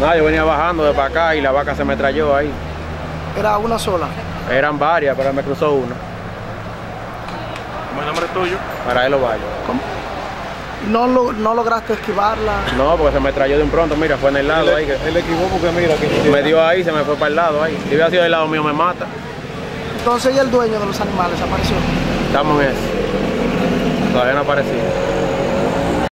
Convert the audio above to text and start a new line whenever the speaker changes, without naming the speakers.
Nada, yo venía bajando de para acá y la vaca se me trayó ahí.
¿Era una sola?
Eran varias, pero me cruzó una.
¿Cómo es el nombre tuyo?
Para él lo
¿Cómo? ¿No, lo- ¿No lograste esquivarla?
No, porque se me trayó de un pronto, mira, fue en el lado ahí.
Él equivocó porque mira que
me dio ahí, se me fue para el lado ahí. Si hubiera sido del lado mío, me mata.
Entonces, ¿y el dueño de los animales apareció?
Estamos en eso. Todavía no ha aparecido.